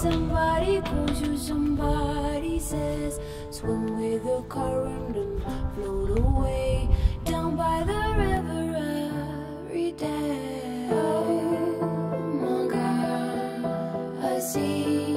somebody calls you, somebody says Swim with the current and float away Down by the river every day. Oh my God, I see